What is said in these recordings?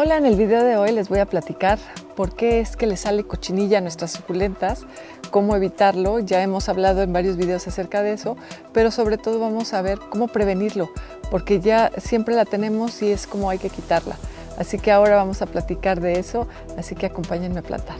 Hola, en el video de hoy les voy a platicar por qué es que le sale cochinilla a nuestras suculentas, cómo evitarlo, ya hemos hablado en varios videos acerca de eso, pero sobre todo vamos a ver cómo prevenirlo, porque ya siempre la tenemos y es como hay que quitarla. Así que ahora vamos a platicar de eso, así que acompáñenme a plantar.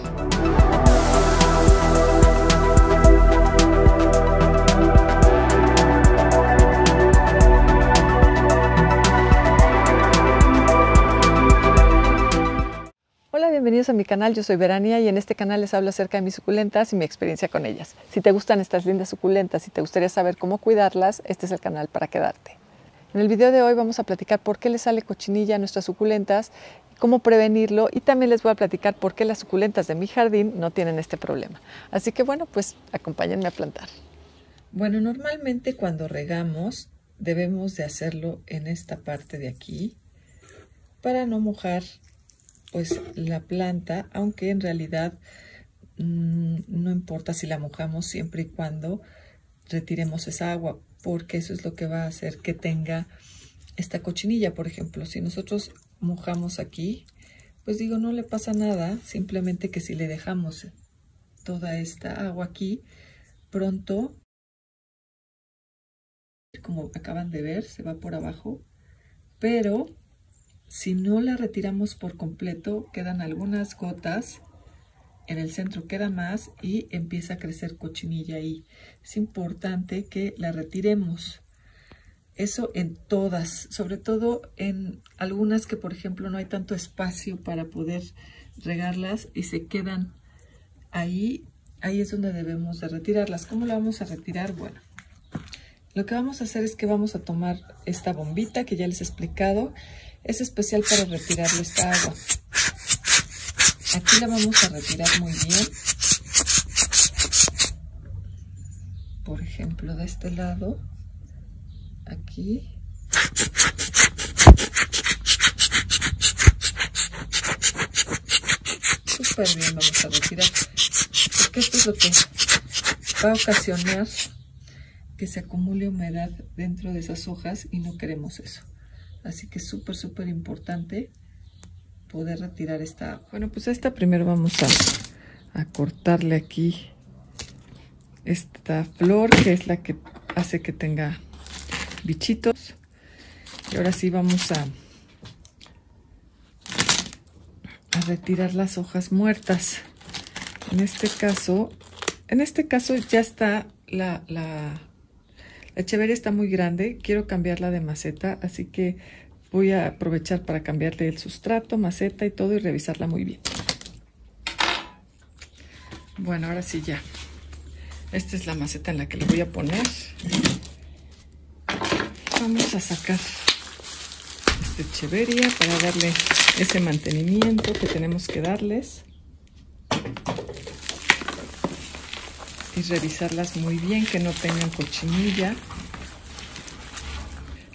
Bienvenidos a mi canal, yo soy Verania y en este canal les hablo acerca de mis suculentas y mi experiencia con ellas. Si te gustan estas lindas suculentas y te gustaría saber cómo cuidarlas, este es el canal para quedarte. En el video de hoy vamos a platicar por qué les sale cochinilla a nuestras suculentas, cómo prevenirlo y también les voy a platicar por qué las suculentas de mi jardín no tienen este problema. Así que bueno, pues acompáñenme a plantar. Bueno, normalmente cuando regamos debemos de hacerlo en esta parte de aquí para no mojar pues la planta, aunque en realidad mmm, no importa si la mojamos siempre y cuando retiremos esa agua, porque eso es lo que va a hacer que tenga esta cochinilla, por ejemplo. Si nosotros mojamos aquí, pues digo, no le pasa nada, simplemente que si le dejamos toda esta agua aquí, pronto, como acaban de ver, se va por abajo, pero si no la retiramos por completo, quedan algunas gotas. En el centro queda más y empieza a crecer cochinilla ahí. Es importante que la retiremos. Eso en todas, sobre todo en algunas que, por ejemplo, no hay tanto espacio para poder regarlas y se quedan ahí. Ahí es donde debemos de retirarlas. ¿Cómo la vamos a retirar? Bueno, lo que vamos a hacer es que vamos a tomar esta bombita que ya les he explicado es especial para retirarle esta agua. Aquí la vamos a retirar muy bien. Por ejemplo, de este lado, aquí. Súper bien vamos a retirar. Porque esto es lo que va a ocasionar que se acumule humedad dentro de esas hojas y no queremos eso. Así que es súper, súper importante poder retirar esta. Bueno, pues esta primero vamos a, a cortarle aquí esta flor, que es la que hace que tenga bichitos. Y ahora sí vamos a, a retirar las hojas muertas. En este caso, en este caso ya está la, la la está muy grande, quiero cambiarla de maceta, así que voy a aprovechar para cambiarle el sustrato, maceta y todo y revisarla muy bien. Bueno, ahora sí ya. Esta es la maceta en la que le voy a poner. Vamos a sacar esta echeveria para darle ese mantenimiento que tenemos que darles. Revisarlas muy bien, que no tengan cochinilla.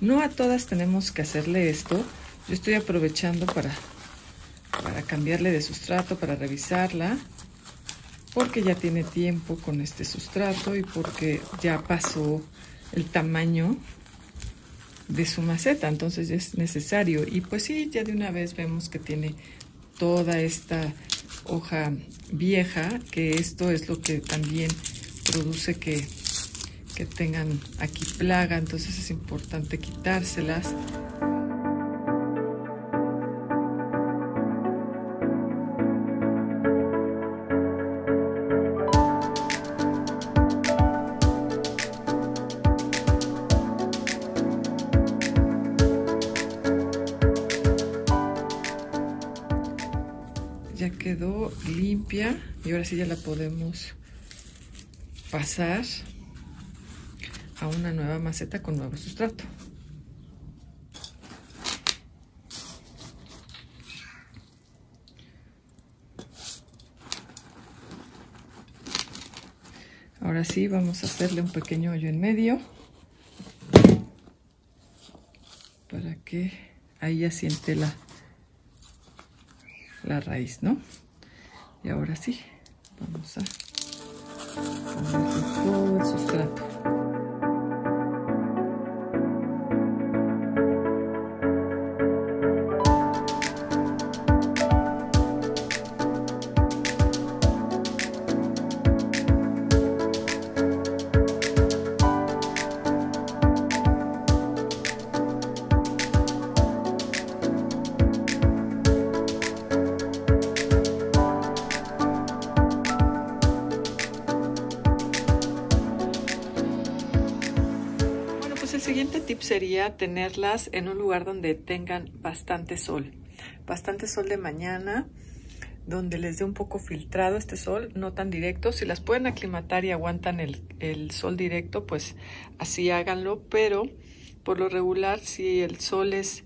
No a todas tenemos que hacerle esto. Yo estoy aprovechando para, para cambiarle de sustrato, para revisarla, porque ya tiene tiempo con este sustrato y porque ya pasó el tamaño de su maceta, entonces es necesario. Y pues sí, ya de una vez vemos que tiene toda esta hoja vieja, que esto es lo que también produce que, que tengan aquí plaga, entonces es importante quitárselas. Ya quedó limpia y ahora sí ya la podemos pasar a una nueva maceta con nuevo sustrato. Ahora sí vamos a hacerle un pequeño hoyo en medio para que ahí asiente la, la raíz, ¿no? Y ahora sí, vamos a todo el sustrato. Sería tenerlas en un lugar donde tengan bastante sol. Bastante sol de mañana, donde les dé un poco filtrado este sol, no tan directo. Si las pueden aclimatar y aguantan el, sol directo, pues así háganlo. Pero por lo regular, si el sol es,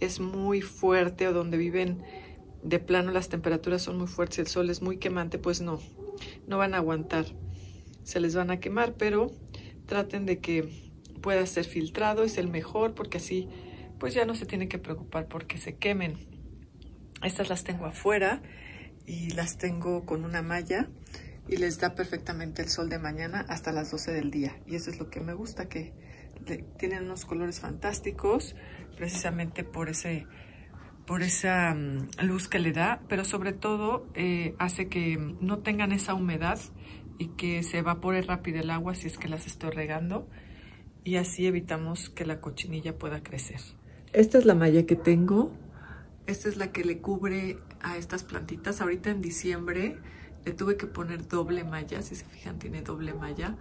es muy fuerte o donde viven de plano las temperaturas son muy fuertes y el sol es muy quemante, pues no, no van a aguantar. Se les van a quemar, pero traten de que pueda ser filtrado, es el mejor porque así pues ya no se tienen que preocupar porque se quemen. Estas las tengo afuera y las tengo con una malla y les da perfectamente el sol de mañana hasta las 12 del día. Y eso es lo que me gusta, que tienen unos colores fantásticos precisamente por ese por esa mm, luz que le da, pero sobre todo eh, hace que no tengan esa humedad y que se evapore rápido el agua si es que las estoy regando y así evitamos que la cochinilla pueda crecer. Esta es la malla que tengo, esta es la que le cubre a estas plantitas. Ahorita en diciembre le tuve que poner doble malla, si se fijan tiene doble malla,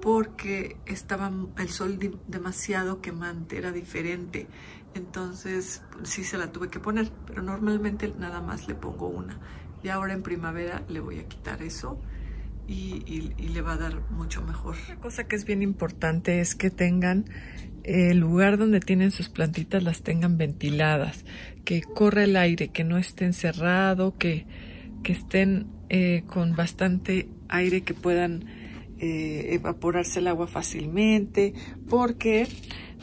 porque estaba el sol demasiado quemante, era diferente. Entonces sí se la tuve que poner, pero normalmente nada más le pongo una. Y ahora en primavera le voy a quitar eso y, le va a dar mucho mejor. Una cosa que es bien importante es que tengan el lugar donde tienen sus plantitas las tengan ventiladas, que corra el aire, que no estén cerrado, que, que estén eh, con bastante aire que puedan eh, evaporarse el agua fácilmente, porque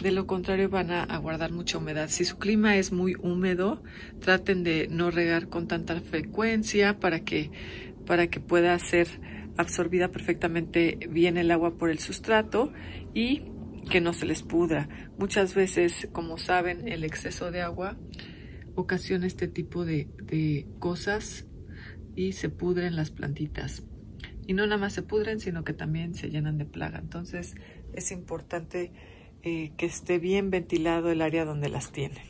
de lo contrario van a, a, guardar mucha humedad. Si su clima es muy húmedo, traten de no regar con tanta frecuencia para que, para que pueda ser absorbida perfectamente bien el agua por el sustrato y que no se les pudra. Muchas veces, como saben, el exceso de agua ocasiona este tipo de, de cosas y se pudren las plantitas. Y no nada más se pudren, sino que también se llenan de plaga. Entonces es importante eh, que esté bien ventilado el área donde las tienen.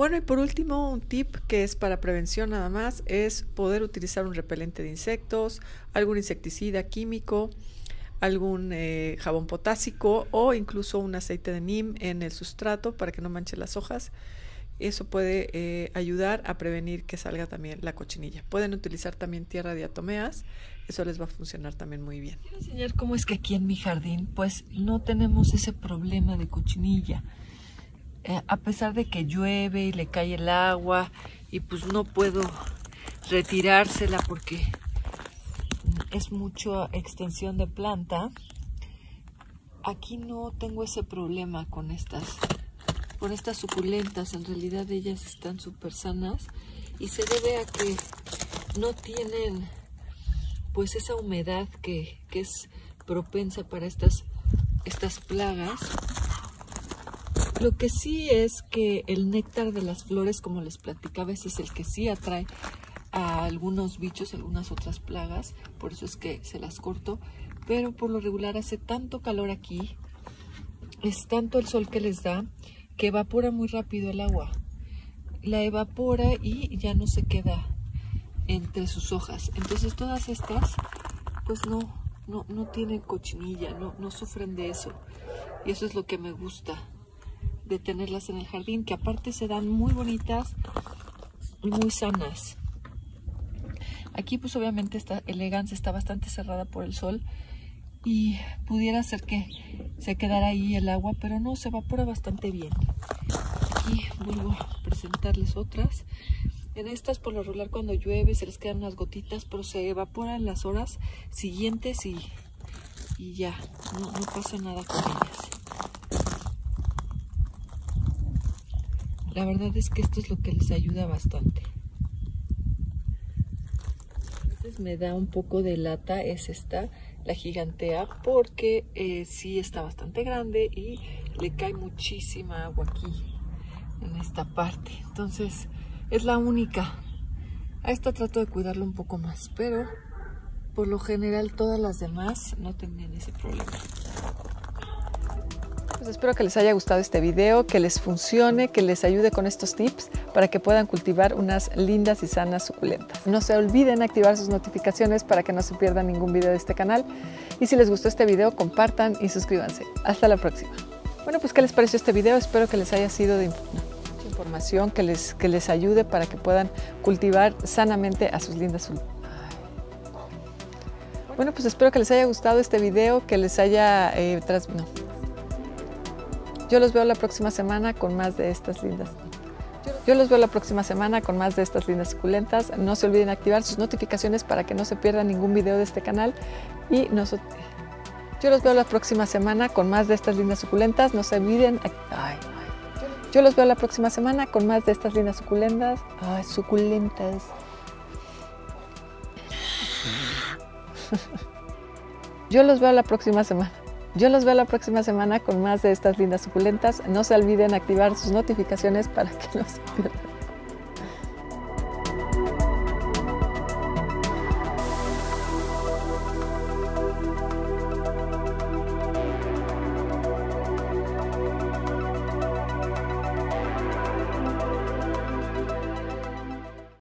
Bueno, y por último, un tip que es para prevención nada más, es poder utilizar un repelente de insectos, algún insecticida químico, algún eh, jabón potásico o incluso un aceite de neem en el sustrato para que no manche las hojas. Eso puede eh, ayudar a prevenir que salga también la cochinilla. Pueden utilizar también tierra de atomeas, eso les va a funcionar también muy bien. Quiero enseñar cómo es que aquí en mi jardín pues no tenemos ese problema de cochinilla. Eh, a pesar de que llueve y le cae el agua y pues no puedo retirársela porque es mucha extensión de planta, aquí no tengo ese problema con estas, con estas suculentas. En realidad ellas están súper sanas y se debe a que no tienen pues esa humedad que, que es propensa para estas, estas plagas lo que sí es que el néctar de las flores, como les platicaba, ese es el que sí atrae a algunos bichos, algunas otras plagas, por eso es que se las corto, pero por lo regular hace tanto calor aquí, es tanto el sol que les da, que evapora muy rápido el agua. La evapora y ya no se queda entre sus hojas. Entonces todas estas, pues no, no, no tienen cochinilla, no, no sufren de eso. Y eso es lo que me gusta de tenerlas en el jardín, que aparte se dan muy bonitas y muy sanas. Aquí pues obviamente esta elegancia está bastante cerrada por el sol y pudiera ser que se quedara ahí el agua, pero no, se evapora bastante bien. Aquí vuelvo a presentarles otras. En estas por lo regular cuando llueve se les quedan unas gotitas, pero se evaporan las horas siguientes y, y ya, no, no pasa nada con ellas. La verdad es que esto es lo que les ayuda bastante. Entonces me da un poco de lata, es esta, la gigantea, porque eh, sí está bastante grande y le cae muchísima agua aquí, en esta parte. Entonces es la única. A esta trato de cuidarlo un poco más, pero por lo general todas las demás no tenían ese problema. Pues espero que les haya gustado este video, que les funcione, que les ayude con estos tips para que puedan cultivar unas lindas y sanas suculentas. No se olviden activar sus notificaciones para que no se pierdan ningún video de este canal. Y si les gustó este video, compartan y suscríbanse. Hasta la próxima. Bueno, pues ¿qué les pareció este video? Espero que les haya sido de información, que les, que les ayude para que puedan cultivar sanamente a sus lindas Bueno, pues espero que les haya gustado este video, que les haya... Eh, no. Yo los veo la próxima semana con más de estas lindas... Yo los veo la próxima semana con más de estas lindas suculentas. No se olviden activar sus notificaciones para que no se pierdan ningún video de este canal. Y nosotros... Yo los veo la próxima semana con más de estas lindas suculentas. No se olviden. Ay, Yo los veo la próxima semana con más de estas lindas suculentas. Ay, suculentas. Yo los veo la próxima semana. Yo los veo la próxima semana con más de estas lindas suculentas. No se olviden activar sus notificaciones para que no se pierdan.